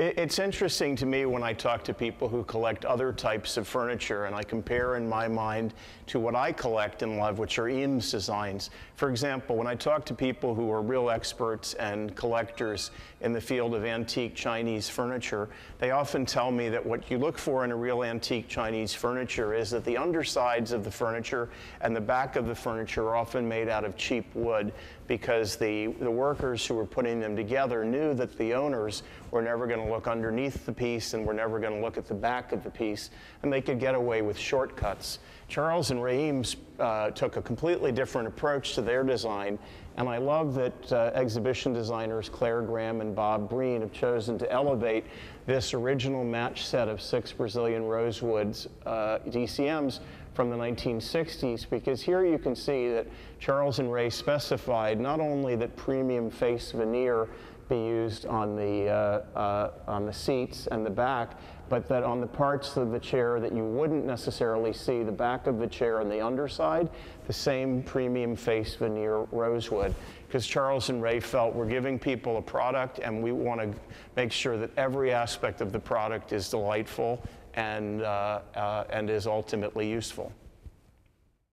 It, it's interesting to me when I talk to people who collect other types of furniture and I compare in my mind to what I collect and love, which are Eames designs. For example, when I talk to people who are real experts and collectors in the field of antique Chinese furniture, they often tell me that what you look for in a real antique Chinese furniture is that the undersides of the furniture and the back of the furniture are often made out of cheap wood because the, the workers who were putting them together knew that the owners were never going to look underneath the piece and we're never going to look at the back of the piece, and they could get away with shortcuts. Charles and Ray Eames uh, took a completely different approach to their design, and I love that uh, exhibition designers Claire Graham and Bob Breen have chosen to elevate this original match set of six Brazilian rosewoods uh, DCMs from the 1960s because here you can see that Charles and Ray specified not only that premium face veneer be used on the, uh, uh, on the seats and the back, but that on the parts of the chair that you wouldn't necessarily see, the back of the chair and the underside, the same premium face veneer rosewood. Because Charles and Ray felt we're giving people a product and we want to make sure that every aspect of the product is delightful and, uh, uh, and is ultimately useful.